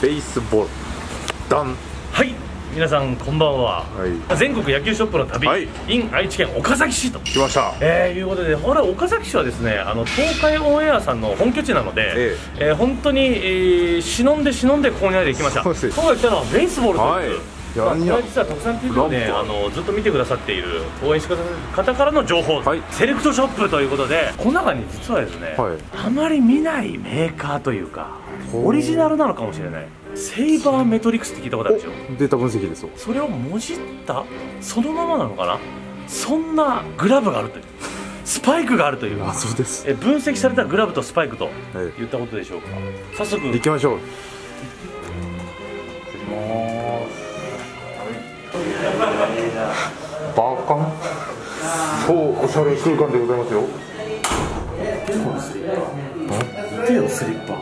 ベースボール。ダン。はい。皆さんこんばんは、は全国野球ショップの旅、はい。in 愛知県岡崎市と。来ました。えー、いうことで、ほら岡崎市はですね、あの東海オンエアさんの本拠地なので、ええ。ー本当に、えー忍んで忍んでここにまで来ました。そうです。今回来たのはベースボールという。はいまあ、これは実は特産 TV をねあのずっと見てくださっている応援してくださる方からの情報、はい。セレクトショップということでこの中に実はですね、はい。あまり見ないメーカーというかオリジナルなのかもしれないセイバーメトリクスって聞いたことあるでしょ？データ分析ですよそれをもじったそのままなのかな？そんなグラブがあるというスパイクがあるというあそうです。え分析されたグラブとスパイクとはい。言ったことでしょうか？早速行きましょうバーカン？そうおしゃれ空間でございますよ。見てよスリッパ。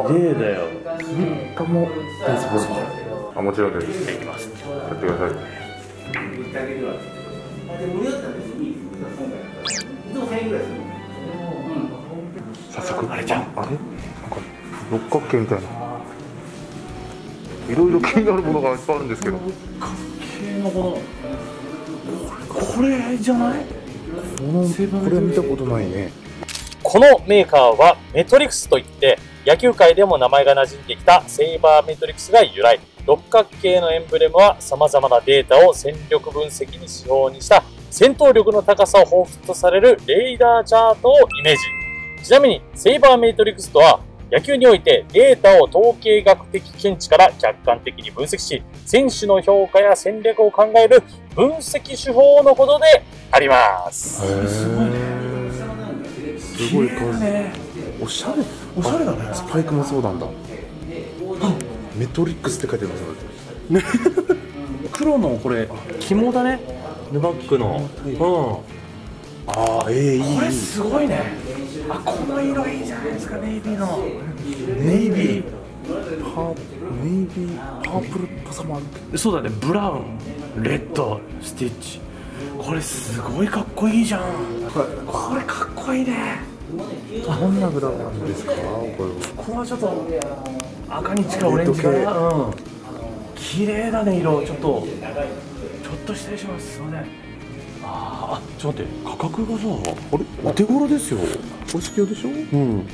あ。例だよ。スボールあもちろんです。やってください。早速あれじゃんあれ？なんか六角形みたいないろいろ気になるものがいっぱいあるんですけど。系のこのこれじゃないこのこれ見たことないね。このメーカーはメトリクスといって野球界でも名前が馴染んできたセイバーメトリクスが由来。六角形のエンブレムは様々なデータを戦力分析に指標にした戦闘力の高さを彷彿とされるレーダーチャートをイメージ。ちなみにセイバーメトリクスとは野球においてデータを統計学的見地から客観的に分析し選手の評価や戦略を考える分析手法のことであります。すごいねすごい。綺麗ねおしゃれおしゃれだね。スパイクもそうなんだ。メトリックスって書いてますね。黒のこれ紐だね。ヌバックの。うん。ああええいい。これすごいね。あこの色いいじゃないですかネイビーのネイビパーネイビーパープルっぽさもある。けーそうだね。ブラウンレッドスティッチこれすごいかっこいいじゃん。どこれかっこいいね。どんなグラブなんですか？これここはちょっと赤に近いオレンジかな。うん。綺麗だね色。ちょっとちょっと失礼します。すいません。あーあちょっと待って。価格がさあれ？お手頃ですよ。公式用でしょ？うん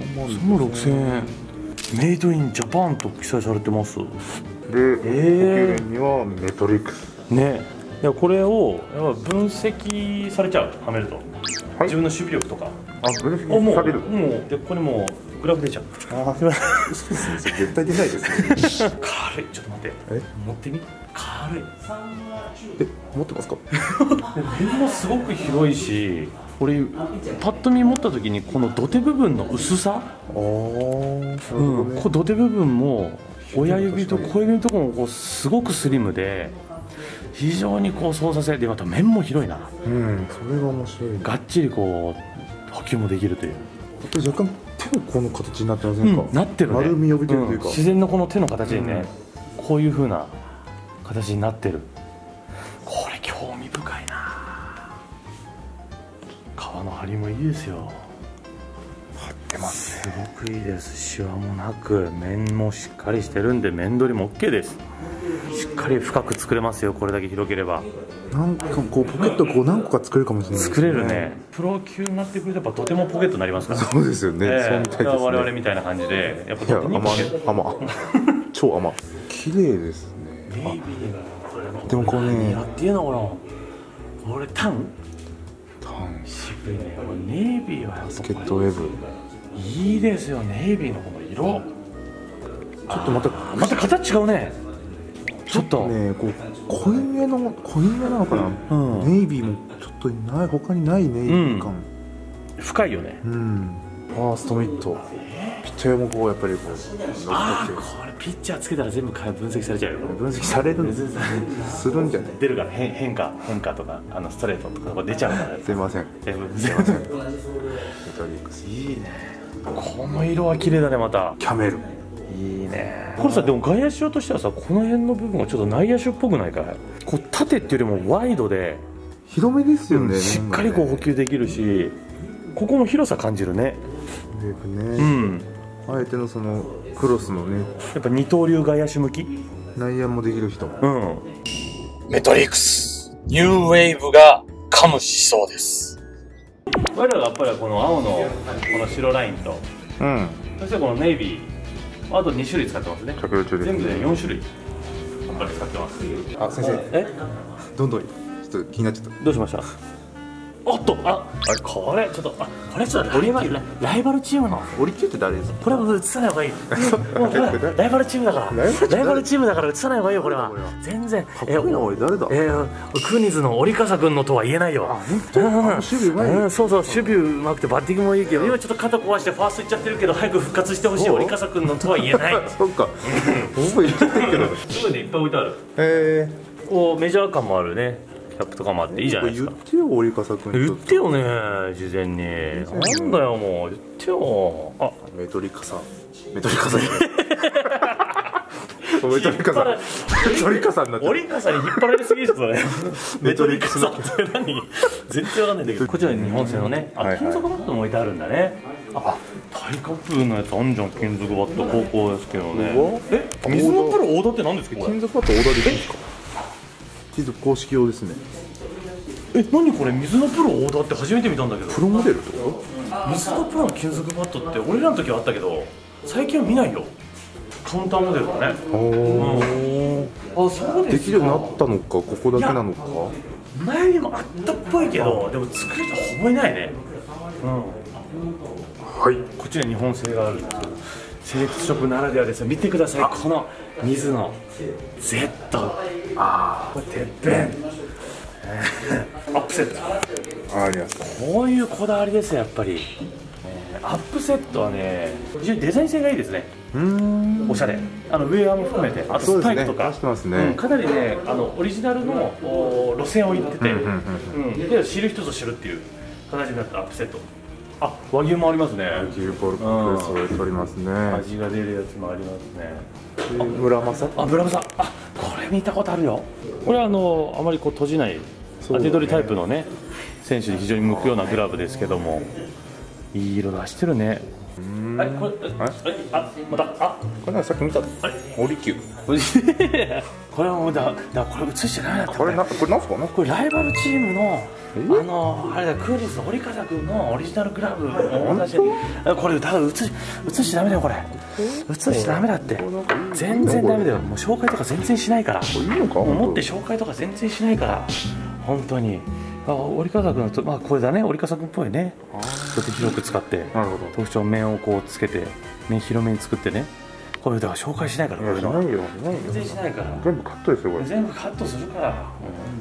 3万6000円。メイドインジャパンと記載されてます。で、えー。にはメトリックス。ね。いやこれをやっぱ分析されちゃう。はめると、自分の守備力とか。あ分析される。もうでここにもうグラフ出ちゃう。あそうですねそれ絶対出ないですね。軽い。ちょっと待って。え？持ってみ？軽い。え持ってますか？で面もすごく広いしこれパッと見持った時にこの土手部分の薄さ、うん、ね。こう土手部分も親指と小指のところもこうすごくスリムで非常にこう操作性でまた面も広いな。うんそれが面白いがっちりこう補給もできるという、若干手のこの形になってませんか、なってるね。丸みを帯びてるというか、ん自然のこの手の形にね、こういう風な形になってる。これ興味深いな皮の張りもいいですよ。張ってますすごくいいです。シワもなく面もしっかりしてるんで面取りも OK です。しっかり深く作れますよこれだけ広ければ。なんかこうポケットこう何個か作れるかもしれないです作れるね。プロ級になってくるとやっぱとてもポケットになりますから。そうですよね、ええ。そうみたいですね。我々みたいな感じでやっぱいやとてもポケット。甘甘超甘綺麗ですね。でもこうね。やっていうのかな。これタン？渋いねこれネイビーはスケットウェブいいですよネイビーのこの色。ちょっとまたまた形違うね。ちょっと。ねこう濃いめの濃いめなのかな、うん。ネイビーもちょっとない他にないネイビー感。深いよね。うん、ファーストミット。ピッチャーもこうやっぱりこう乗あこれピッチャーつけたら全部分析されちゃうよ。分析されるんですするんじゃない出るから変変化変化とかあのストレートとか出ちゃうから。すいません。全部すいません。いいね。この色は綺麗だねまた。キャメル。いいね。これさでも外野手用としてはさこの辺の部分はちょっと内野手っぽくないかい？こう縦っていうよりもワイドで、広めですよね、しっかりこう補給できるしここも広さ感じるね。ね、うんあえてのそのクロスのねやっぱ二刀流外野手向き？内野もできる人。うん。メトリックス、ニューウェーブがカムしそうです。我らがやっぱりこの青のこの白ラインとうん。そしてこのネイビーあと2種類使ってますね。着用中です全部で4種類。やっぱり使ってます。あ先生。え？どんどん。ちょっと気になっちゃっどうしました？おっとああれこれちょっとあこれちょっとライバルラライバルチームのたオリキューって誰ですか？これは映さない方がいい。もうこれライバルチームだから。ライバルチーム？だから映さない方がいいよ、これは。全然。かっこいいなおい誰だ？えー、クニズの折笠君のとは言えないよ。当？うん守備うまいうん、そうそう、守備うまくてバッティングもいいけど、今ちょっと肩壊してファーストいっちゃってるけど、早く復活してほしい折笠君のとは言えない。そっか 僕言っちゃってるけどすごいね、いっぱい置いてある。えおメジャー感もあるね。キャップとかもあっていいじゃー、ないですか。言ってよ折笠君言ってよね、事前に。なんだよ、もう。言ってよ。あ、メトリカさんメトリカさん メトリカさんメトリカさんになっちゃっ折笠に引っ張られすぎるぞねメトリックスメトリックスって何？全然わかんないんだけど。こちらに日本製のねあ、金属バットも置いてあるんだね。あタイカップのやつあんじゃん金属バット。高校ですけどね。え？ミズノプロオーダーって何ですか金属バットオーダーできるんですか？金属公式用ですね。え何これ？ミズノプロオーダーって初めて見たんだけど。プロモデルってこミズノプロの金属バットって俺らの時はあったけど最近は見ないよ。カウンターモデルだね。とおあそうできるようになったのかここだけなのか？前にもあったっぽいけどでも作る人ほぼいないね。うん。はい。こっちに日本製があるセレクトショップならではですよ見てください。この水野 Z ああこれてっぺん。えーアップセット。あありますこういうこだわりですよやっぱり、えーアップセットはね非常にデザイン性がいいですね。うーん。おしゃれ。あのウェアも含めてあとスパイクとか。出してますね。うんかなりねあのオリジナルのお路線を行ってて、うんうんうんで知る人ぞ知るっていう形になったアップセット。あ和牛もありますね。ギルボルクそれ取りますね。味が出るやつもありますね。村正？あブラブさんあ見たことあるよ。これはあのあまりこう閉じない当て取りタイプのね選手に非常に向くようなグラブですけども。いい色出してるねうん。あこれああまたあ。これなんかさっき見た。あれオリキューこれはもうだだこれ映しちゃダメだったこれなこれなんすか？これライバルチームのあのあれだクーリスの折笠君のオリジナルグラブを出してこれ多分映し映しちゃダメだよこれ。映しちゃダメだって。全然ダメだよ。もう紹介とか全然しないから。いいのか？もう持って紹介とか全然しないから。本当にあ折笠君のとまあこれだね。折笠君っぽいね。ちょっと広く使ってなるほど。特徴面をこうつけて面広めに作ってね。これだから紹介しないから。全然しないから。全部カットですよこれ。全部カットするから、本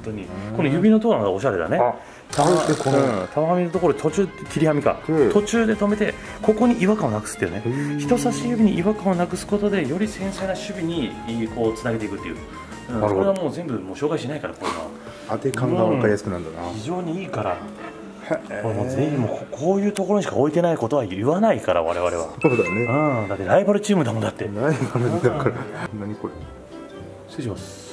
当に。この指のところがおしゃれだね。あたまでこのうん。玉はみのところ途中切りはみか、うん。途中で止めてここに違和感をなくすっていうね。ー人差し指に違和感をなくすことでより繊細な守備にこうつなげていくっていう、これはもう全部もう紹介しないからこれは当て感が分かりやすくなるんだな。非常にいいから。これもうぜひもうここういうところにしか置いてないことは言わないから我々は。そうだね。うん。だってライバルチームだもんだって。ライバルだから。何これ？失礼します。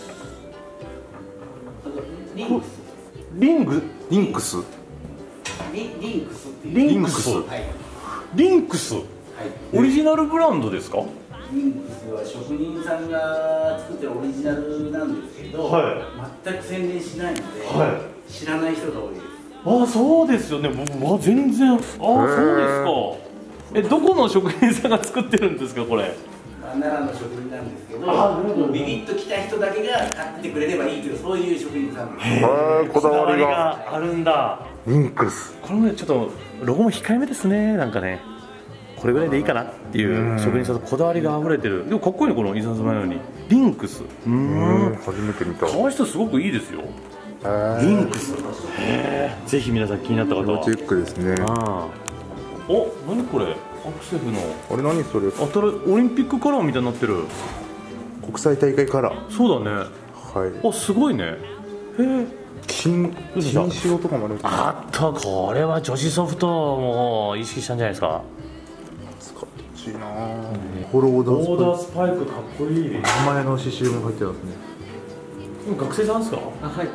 リング？リンクス？リリンクスリンクス。リンクはいリンクス。オリジナルブランドですか？リンクスは職人さんが作ってるオリジナルなんですけど、は全く宣伝しないので、は知らない人が多いです。ああそうですよね。もうわ全然。ああそうですか。えどこの職人さんが作ってるんですかこれ？まあ奈良の職人なんですけどビビッと来た人だけが買ってくれればいいけどそういう職人さんへえこだわりが。があるんだ。リンクスこれもねちょっとロゴも控えめですねなんかねこれぐらいでいいかなっていう職人さんとこだわりが溢れてる。でもかっこいいねこの印刷前のようにリンクス。うん。ん。初めて見た。買う人すごくいいですよ。へリンクス。ぜひ皆さん気になった方は。要チェックですね。お何これ？アクセフの。あれ何それ？あたらオリンピックカラーみたいになってる。国際大会カラー。そうだね。はい。あすごいね。へえ金金白とかもあるあった。これは女子ソフトも意識したんじゃないですかしいな、うん、ホロオーダーオーダースパイクかっこいい。名前の刺繍も入ってますね。学生さんですか？あはい。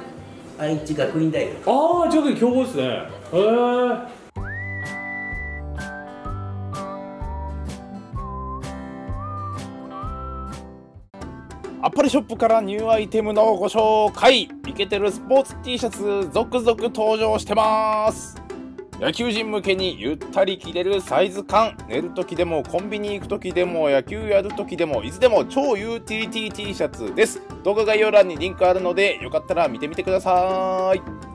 愛知学院大学。ああょゃあ強豪ですね。へえー。アッパレショップからニューアイテムのご紹介。イケてるスポーツ T シャツ続々登場してます。野球人向けにゆったり着れるサイズ感。寝る時でもコンビニ行く時でも野球やる時でもいつでも超ユーティリティ T シャツです。動画概要欄にリンクあるのでよかったら見てみてください。